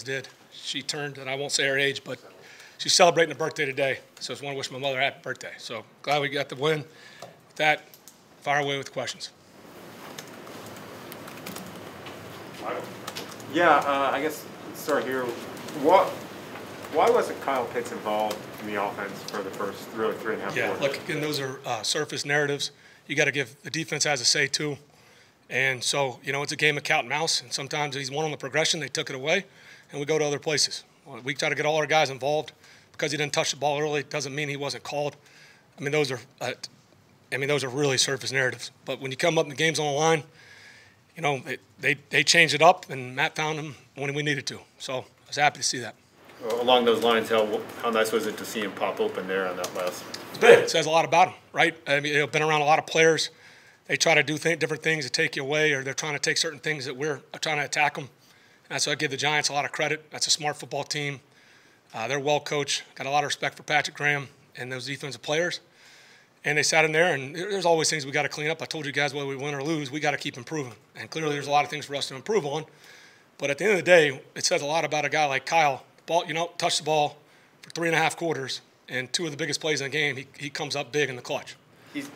Did. She turned, and I won't say her age, but she's celebrating a birthday today. So I just want to wish my mother a happy birthday. So glad we got the win. With that, fire away with questions. Yeah, uh, I guess start here. What, why wasn't Kyle Pitts involved in the offense for the first really three and a half Yeah, quarters? look, again, those are uh, surface narratives. You got to give the defense has a say too. And so, you know, it's a game of cat and mouse. And sometimes he's one on the progression, they took it away, and we go to other places. We try to get all our guys involved because he didn't touch the ball early. Doesn't mean he wasn't called. I mean, those are, uh, I mean, those are really surface narratives. But when you come up and the game's on the line, you know, they, they, they changed it up, and Matt found him when we needed to. So I was happy to see that. Well, Along those lines, how, how nice was it to see him pop open there on that last? It's big. It says a lot about him, right? I mean, you know, been around a lot of players. They try to do th- different things to take you away, or they're trying to take certain things that we're trying to attack them. And why I give the Giants a lot of credit. That's a smart football team. Uh, they're well coached. Got a lot of respect for Patrick Graham and those defensive players. And they sat in there, and there's always things we got to clean up. I told you guys whether we win or lose, we got to keep improving. And clearly, there's a lot of things for us to improve on. But at the end of the day, it says a lot about a guy like Kyle. Ball, you know, touched the ball for three and a half quarters, and two of the biggest plays in the game, he, he comes up big in the clutch. He's,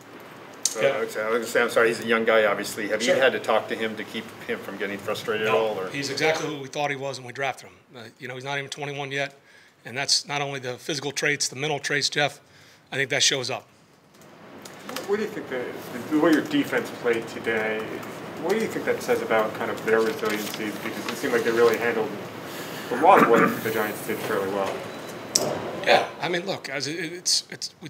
Yeah. I was say, I'm sorry, he's a young guy, obviously. Have you had to talk to him to keep him from getting frustrated at all, or? He's exactly who we thought he was when we drafted him. Uh, you know, he's not even 21 yet, and that's not only the physical traits, the mental traits, Jeff. I think that shows up. What do you think the, the way your defense played today, what do you think that says about kind of their resiliency? Because it seemed like they really handled a lot of what the Giants did fairly well. Yeah, I mean, look, guys, it, it's it's we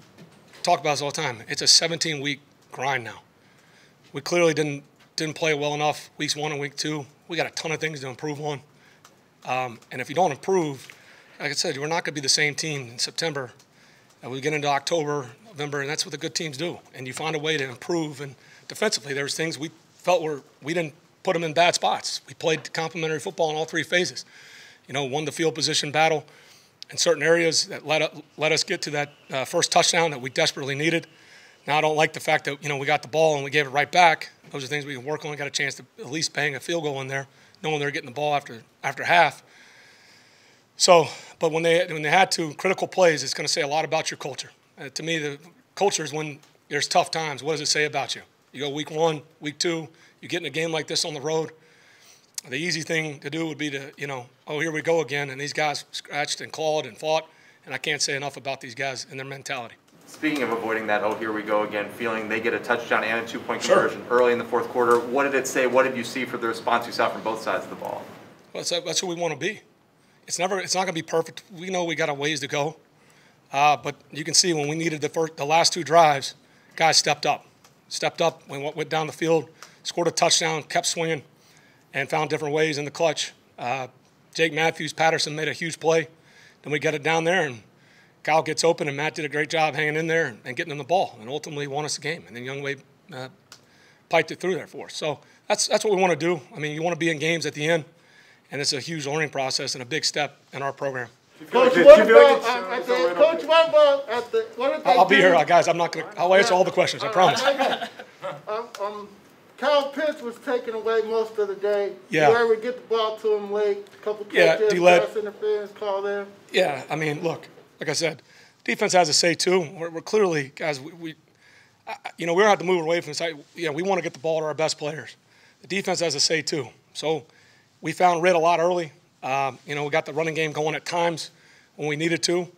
talk about this all the time. It's a 17 week grind now. We clearly didn't didn't play well enough weeks one and week two. We got a ton of things to improve on, um, and if you don't improve, like I said, we're not going to be the same team in September. And we get into October, November, and that's what the good teams do. And you find a way to improve. And defensively, there's things we felt were we didn't put them in bad spots. We played complementary football in all three phases. You know, won the field position battle in certain areas that let, let us get to that uh, first touchdown that we desperately needed. Now I don't like the fact that you know we got the ball and we gave it right back. Those are things we can work on. Got a chance to at least bang a field goal in there, knowing they're getting the ball after after half. So, but when they when they had to critical plays, it's going to say a lot about your culture. Uh, to me, the culture is when there's tough times. What does it say about you? You go week one, week two, you get in a game like this on the road. The easy thing to do would be to, you know, oh, here we go again. And these guys scratched and clawed and fought. And I can't say enough about these guys and their mentality. Speaking of avoiding that, oh, here we go again, feeling they get a touchdown and a two-point Sure. conversion early in the fourth quarter. What did it say? What did you see for the response you saw from both sides of the ball? Well, that's, that's who we want to be. It's never. It's not going to be perfect. We know we got a ways to go, uh, but you can see when we needed the first, the last two drives, guys stepped up, stepped up, went, went down the field, scored a touchdown, kept swinging, and found different ways in the clutch. Uh, Jake Matthews, Patterson made a huge play. Then we got it down there, and Kyle gets open, and Matt did a great job hanging in there and, and getting him the ball, and ultimately won us the game. And then Younghoe uh, piped it through there for us. So that's that's what we want to do. I mean, you want to be in games at the end, and it's a huge learning process and a big step in our program. Coach, Do what like about, it uh, at the, Coach, bit- what at the, what I'll, I'll be here, uh, guys. I'm not gonna. I'll answer all the questions. I promise. Um, um, Kyle Pitts was taken away most of the day. Yeah. Where we get the ball to him late? Couple Yeah, catches, D-led. pass interference call there. Yeah, I mean, look, like I said, defense has a say too. We're, we're clearly, guys, we, we you know, going to have to move away from you know, we want to get the ball to our best players. The defense has a say too. So we found Red a lot early. Um, you know, we got the running game going at times when we needed to,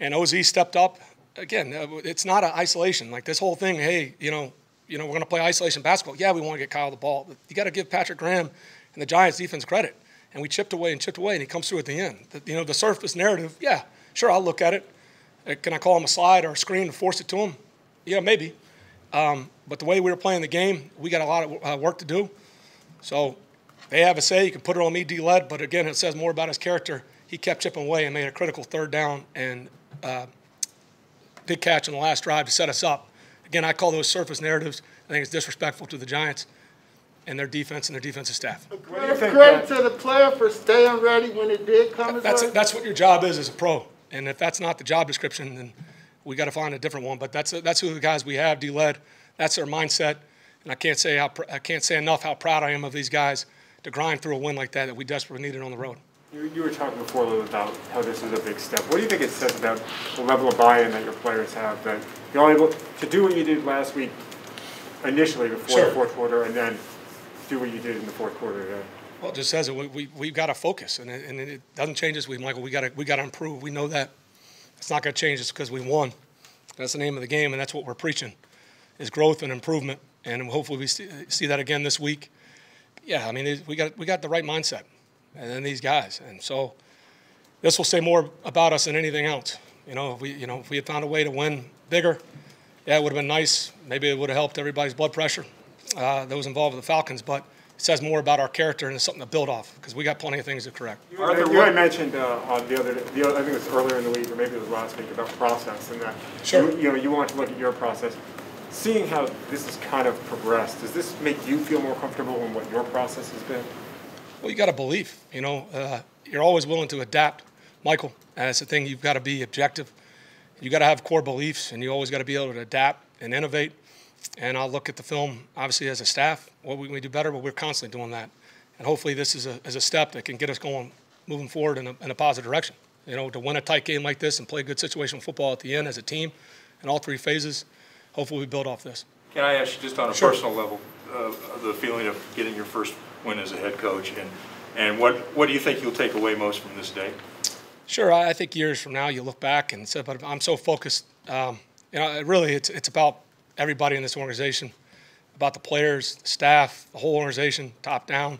and OZ stepped up. Again, uh, it's not an isolation. Like this whole thing, hey, you know, you know, we're going to play isolation basketball. Yeah, we want to get Kyle the ball. You got to give Patrick Graham and the Giants defense credit. And we chipped away and chipped away, and he comes through at the end. The, you know, the surface narrative, yeah, sure, I'll look at it. Uh, Can I call him a slide or a screen to force it to him? Yeah, maybe. Um, but the way we were playing the game, we got a lot of uh, work to do. So they have a say. You can put it on me, D led, but again, it says more about his character. He kept chipping away and made a critical third down and uh, big catch on the last drive to set us up. Again, I call those surface narratives. I think it's disrespectful to the Giants and their defense and their defensive staff. Credit, think credit to the player for staying ready when it did come That's way. that's what your job is as a pro. And if that's not the job description, then we got to find a different one. But that's that's who the guys we have. D led. That's their mindset. And I can't say how pr- I can't say enough how proud I am of these guys to grind through a win like that that we desperately needed on the road. You, you were talking before a little about how this is a big step. What do you think it says about the level of buy-in that your players have, that you're able to do what you did last week initially before Sure. the fourth quarter, and then do what you did in the fourth quarter today? Well, it just says it. We, we, we've got to focus, and it, and it doesn't change us. week, Michael. We got to we got to improve. We know that. It's not going to change us because we won. That's the name of the game, and that's what we're preaching, is growth and improvement. And hopefully we see, see that again this week. Yeah, I mean, we got we got the right mindset, and then these guys, and so this will say more about us than anything else. You know, if we you know if we had found a way to win bigger, yeah, it would have been nice. Maybe it would have helped everybody's blood pressure uh, that was involved with the Falcons, but says more about our character and it's something to build off because we got plenty of things to correct. You had- you had mentioned uh, on the other, the other, I think it was earlier in the week, or maybe it was last week, about process and that. Sure. You you know, you want to look at your process. Seeing how this has kind of progressed, does this make you feel more comfortable in what your process has been? Well, you got a belief, you know, uh, you're always willing to adapt, Michael. And it's a thing, you've got to be objective. You got to have core beliefs, and you always got to be able to adapt and innovate. And I'll look at the film, obviously, as a staff, what we can do better, but we're constantly doing that. And hopefully, this is a, is a step that can get us going, moving forward in a, in a positive direction. You know, to win a tight game like this and play good situational football at the end as a team in all three phases, hopefully, we build off this. Can I ask you, just on a Sure. personal level, uh, the feeling of getting your first win as a head coach, and, and what, what do you think you'll take away most from this day? Sure, I I think years from now you look back and say, but I'm so focused. Um, you know, it really, it's it's about everybody in this organization, about the players, the staff, the whole organization, top down,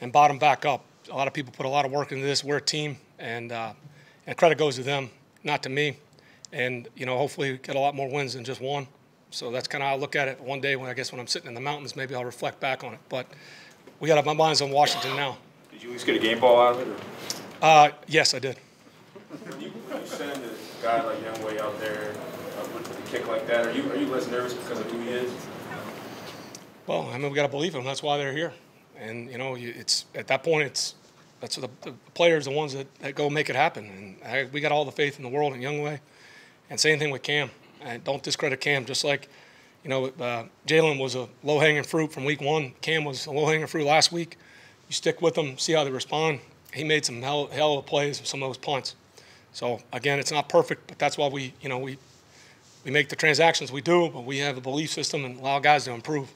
and bottom back up. A lot of people put a lot of work into this. We're a team, and uh, and credit goes to them, not to me. And you know, hopefully, get a lot more wins than just one. So that's kind of how I look at it. One day, when I guess when I'm sitting in the mountains, maybe I'll reflect back on it. But we got my mind's on Washington now. Did you at least get a game ball out of it, or? Uh, yes, I did. When you, you send a guy like Younghoe out there kick like that, are you, are you less nervous because of who he is? Well, I mean, we got to believe them. That's why they're here. And you know, it's at that point, it's that's the, the players, the ones that, that go make it happen. And I, we got all the faith in the world in Younghoe. And same thing with Cam. And don't discredit Cam. Just like, you know, uh, Jalen was a low hanging fruit from week one. Cam was a low hanging fruit last week. You stick with them, see how they respond. He made some hell, hell of plays with some of those punts. So again, it's not perfect, but that's why we, you know, we we make the transactions we do, but we have a belief system and allow guys to improve.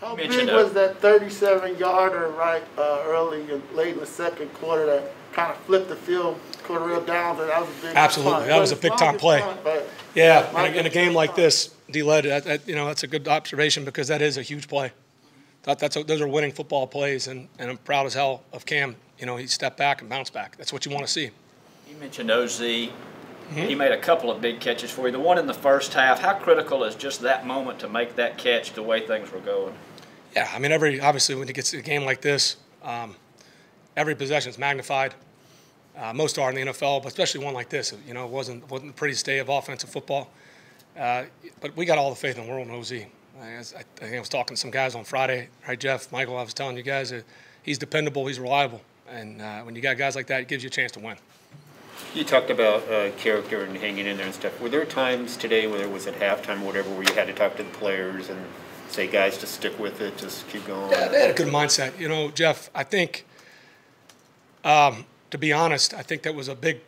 How big was that thirty-seven yarder right, uh, early and late in the second quarter that kind of flipped the field, quarter real down, that was a big. Absolutely. punt. That was a big time play. punt, but Yeah, in a, in a game like punt. this, D-led, that, that, you know, that's a good observation because that is a huge play. That, that's a, those are winning football plays, and, and I'm proud as hell of Cam. You know, he stepped back and bounced back. That's what you want to see. You mentioned OZ. He made a couple of big catches for you. The one in the first half, how critical is just that moment to make that catch the way things were going? Yeah, I mean, every obviously when it gets to a game like this, um, every possession is magnified. Uh, most are in the NFL, but especially one like this. You know, it wasn't wasn't the prettiest day of offensive football. Uh, but we got all the faith in the world in OZ. I, I, I think I was talking to some guys on Friday, right, Jeff, Michael. I was telling you guys that he's dependable, he's reliable, and uh, when you got guys like that, it gives you a chance to win. You talked about uh, character and hanging in there and stuff. Were there times today, whether it was at halftime or whatever, where you had to talk to the players and say, guys, just stick with it, just keep going? Yeah, they had a good mindset. You know, Jeff, I think, um, to be honest, I think that was a big,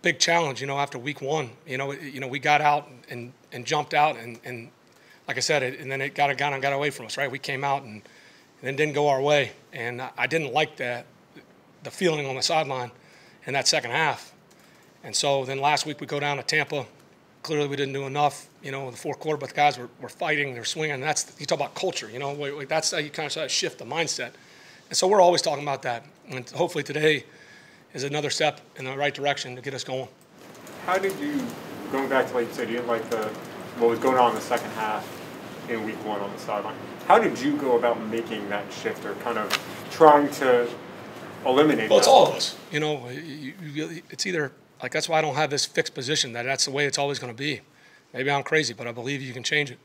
big challenge, you know, after week one. You know, you know, we got out and, and jumped out and, and like I said, it, and then it got, got, got away from us, right? We came out and, and then didn't go our way. And I, I didn't like that, the feeling on the sideline in that second half. And so then last week we go down to Tampa. Clearly we didn't do enough, you know, in the fourth quarter, but the guys were, were fighting, they're swinging. That's, you talk about culture, you know, that's how you kind of shift the mindset. And so we're always talking about that. And hopefully today is another step in the right direction to get us going. How did you, going back to like you said, you didn't like the, what was going on in the second half in week one on the sideline. How did you go about making that shift or kind of trying to eliminate Well, it's that? all of us. You know, you, you, it's either like that's why I don't have this fixed position that that's the way it's always going to be. Maybe I'm crazy, but I believe you can change it.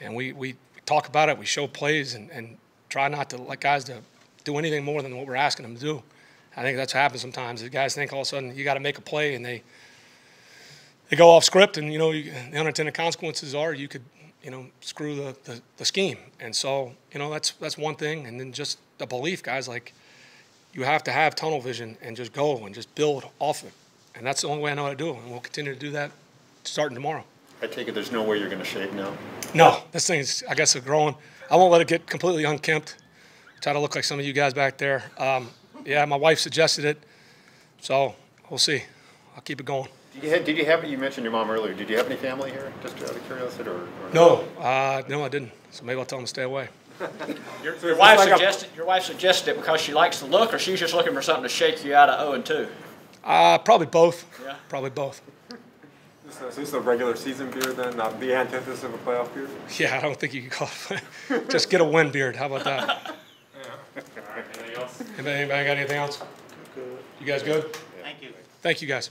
And we, we talk about it, we show plays, and, and try not to let guys to do anything more than what we're asking them to do. I think that's happens sometimes. The guys think all of a sudden you got to make a play, and they they go off script, and you know you, the unintended consequences are you could you know screw the, the, the scheme. And so you know that's that's one thing, and then just the belief, guys like you have to have tunnel vision and just go and just build off it. And that's the only way I know how to do it, and we'll continue to do that starting tomorrow. I take it there's no way you're gonna shave now? No, this thing's, I guess, it's growing. I won't let it get completely unkempt. Try to look like some of you guys back there. Um, yeah, my wife suggested it, so we'll see. I'll keep it going. Did you have, did you have, you mentioned your mom earlier, did you have any family here, just out of curiosity, or? or No, uh, no, I didn't. So maybe I'll tell them to stay away. Your, your wife suggested, your wife suggested it because she likes the look, or she's just looking for something to shake you out of oh and two? Uh, probably both. Yeah. Probably both. Is this- is a regular season beard then, not the antithesis of a playoff beard? Yeah, I don't think you can call it. Just get a win beard. How about that? all right Anything else? Anybody, anybody got anything else? You guys good? Yeah. Thank you. Thank you, guys.